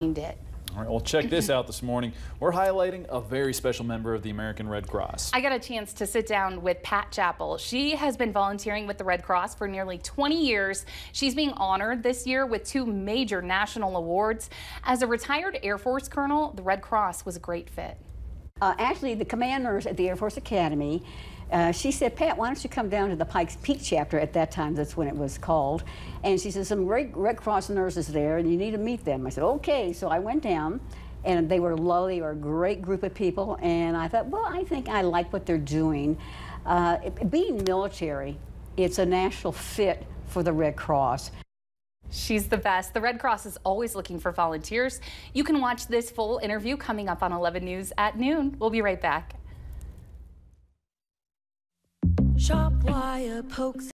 it. All right, well, check this out this morning. We're highlighting a very special member of the American Red Cross. I got a chance to sit down with Pat Chappell. She has been volunteering with the Red Cross for nearly 20 years. She's being honored this year with two major national awards. As a retired Air Force colonel, the Red Cross was a great fit. Uh, actually, the commanders at the Air Force Academy, uh, she said, Pat, why don't you come down to the Pikes Peak chapter at that time, that's when it was called. And she said, some great Red Cross nurses there, and you need to meet them. I said, okay. So I went down, and they were lovely, they were a great group of people. And I thought, well, I think I like what they're doing. Uh, being military, it's a national fit for the Red Cross. She's the best. The Red Cross is always looking for volunteers. You can watch this full interview coming up on 11 News at noon. We'll be right back. Wire pokes